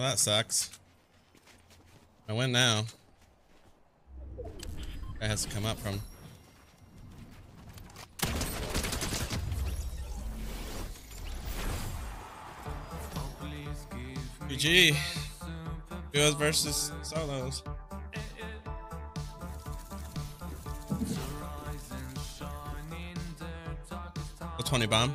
Well, that sucks. I win now. That has to come up from. GG. Duos versus solos. The 20 bomb.